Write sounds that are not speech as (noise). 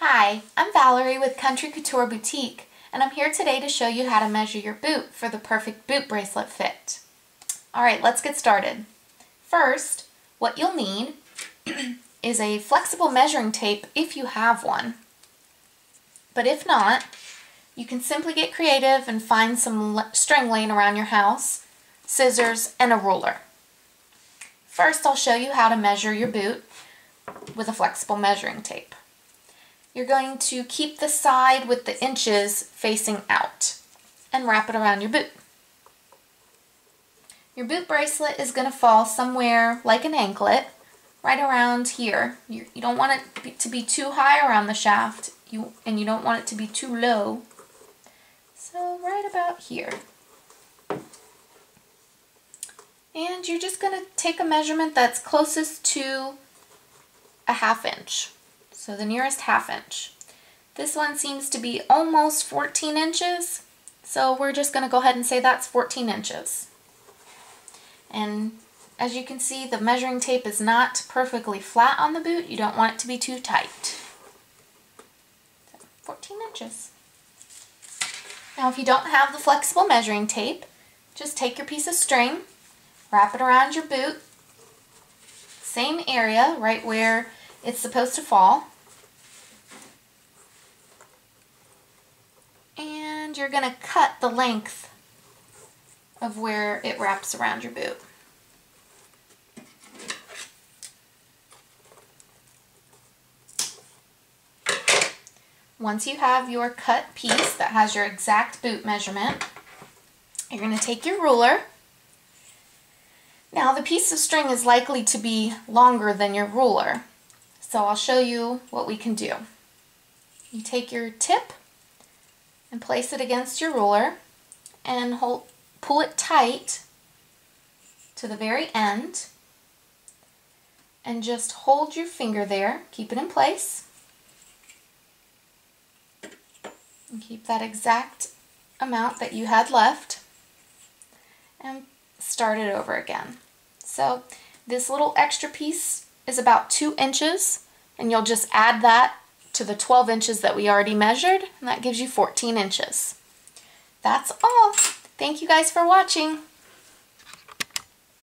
Hi, I'm Valerie with Country Couture Bootique, and I'm here today to show you how to measure your boot for the perfect boot bracelet fit. Alright, let's get started. First, what you'll need (clears throat) is a flexible measuring tape if you have one. But if not, you can simply get creative and find some string laying around your house, scissors, and a ruler. First, I'll show you how to measure your boot with a flexible measuring tape. You're going to keep the side with the inches facing out and wrap it around your boot. Your boot bracelet is going to fall somewhere like an anklet, right around here. You, you don't want it to be too high around the shaft, you, and you don't want it to be too low. So right about here. And you're just going to take a measurement that's closest to a half inch. So the nearest half inch. This one seems to be almost 14 inches. So we're just going to go ahead and say that's 14 inches. And as you can see, the measuring tape is not perfectly flat on the boot. You don't want it to be too tight. 14 inches. Now if you don't have the flexible measuring tape, just take your piece of string, wrap it around your boot, same area right where it's supposed to fall. And you're going to cut the length of where it wraps around your boot. Once you have your cut piece that has your exact boot measurement, you're going to take your ruler. Now the piece of string is likely to be longer than your ruler. So I'll show you what we can do. You take your tip and place it against your ruler and hold, pull it tight to the very end. And just hold your finger there, keep it in place. And keep that exact amount that you had left. And start it over again. So this little extra piece is about 2 inches. And you'll just add that to the 12 inches that we already measured and that gives you 14 inches. That's all. Thank you guys for watching.